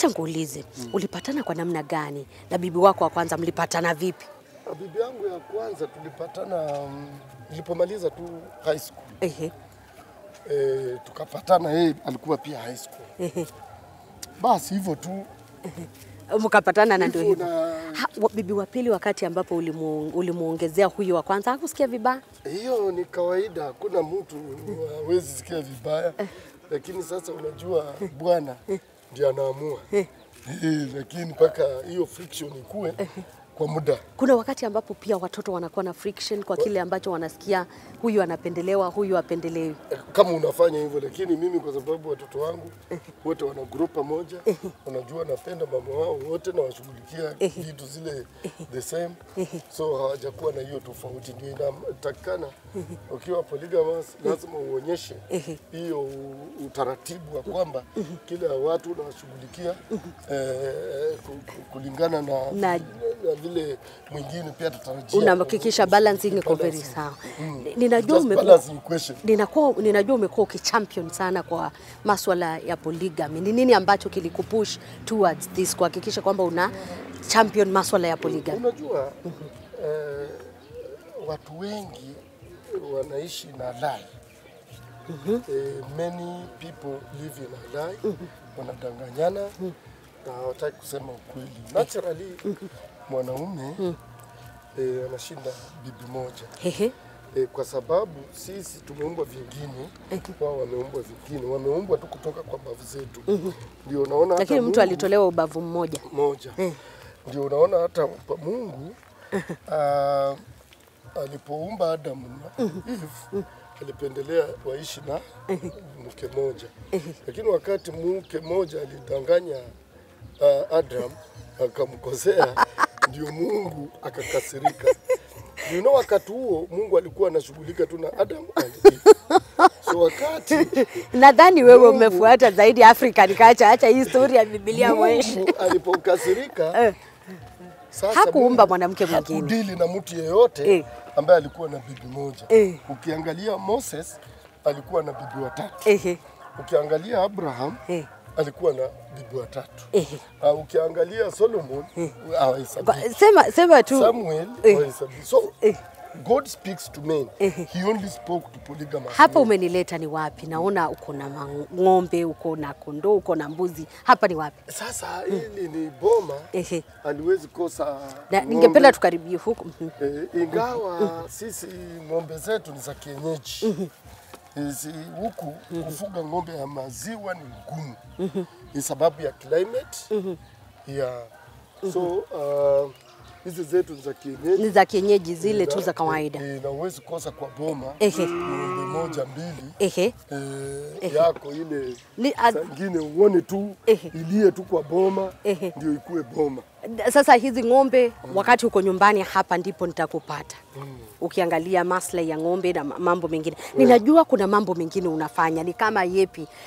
Acha nikuulize, ulipatana kwa namna gani na bibi wako wa kwanza? Mlipatana vipi? Na bibi yangu ya kwanza tulipatana nilipomaliza nilipomaliza tu high school. Ehe, E, tukapatana, yeye alikuwa pia high school. ehe. Basi hivyo tu Mkapatana na ndio hivyo na bibi wa pili wakati ambapo ulimu, ulimuongezea huyu wa kwanza hakusikia vibaya? hiyo ni kawaida, hakuna mtu hawezi sikia vibaya, lakini sasa unajua bwana ndiye anaamua. Eh, lakini mpaka hiyo friction ikue kwa muda Kuna wakati ambapo pia watoto wanakuwa na friction kwa kile ambacho wanasikia huyu anapendelewa, huyu apendelewi. kama unafanya hivyo, lakini mimi kwa sababu watoto wangu wote wana grupa moja, wanajua napenda mama wao wote na washughulikia vitu zile the same, so hawajakuwa na hiyo tofauti. Ndio inatakikana ukiwa polygamous lazima uonyeshe hiyo utaratibu wa kwamba kila watu unawashughulikia eh, ku- ku- kulingana na, Na- na vile mwingine pia tutarajia Unahakikisha balancing iko very sawa. Ninajua umekuwa ninakuwa ninajua umekuwa ukichampion sana kwa maswala ya polygamy. Ni nini ambacho kilikupush towards this kuhakikisha kwamba una champion maswala ya polygamy? Unajua eh, watu wengi wanaishi na lie. Eh, many people live in a lie. Mm -hmm. Wanadanganyana na hawataki kusema ukweli. Naturally mwanaume e, anashinda bibi moja. Hehe. eh, kwa sababu sisi tumeumbwa vingine, wao wameumbwa vingine, wameumbwa tu kutoka kwa bavu zetu. Ndio unaona Lakini mtu alitolewa ubavu mmoja. mmoja, Ndio unaona hata Mungu ah, alipoumba Adamu na Eve alipendelea waishi na mke moja, lakini wakati mke moja alidanganya uh, Adam akamkosea, ndio Mungu akakasirika. You know, wakati huo Mungu alikuwa anashughulika tu na Adam and Eve. So wakati Nadhani wewe umefuata zaidi African culture, acha hii story ya Biblia waishi. Alipokasirika Eh. sasa Hakuumba mwanamke mwingine. hakudili na mtu yeyote Eh. ambaye alikuwa na bibi moja. Eh. Ukiangalia Moses alikuwa na bibi watatu. eh. Ukiangalia Abraham Eh. Alikuwa na bibi watatu. Eh. Uh, ukiangalia Solomon eh. Uh, Sema sema tu Samuel Eh. So Eh. God speaks to men. He only spoke to polygamous hapa umenileta ni wapi? Naona uko na ng'ombe, uko na kondoo, uko na mbuzi. Hapa ni wapi? Sasa hili ni boma Ehe. aliwezi kosa Na ningependa tukaribie huku. Mhm. Eh, ingawa sisi ng'ombe zetu ni za kienyeji Hizi huku kufuga ng'ombe ya maziwa ni ngumu. Ni sababu ya climate ya so uh, hizi zetu ni za kienyeji Ni za kienyeji zile tu za kawaida. e, na uwezi kosa kwa boma Ehe. ng'ombe moja mbili Ehe. eh, yako ile Ni- saa uone tu Ehe. ilie tu kwa boma Ehe. ndio ikue boma Sasa hizi ng'ombe wakati uko nyumbani, hapa ndipo nitakupata ukiangalia maslahi ya ng'ombe na mambo mengine. Ninajua kuna mambo mengine unafanya, ni kama yepi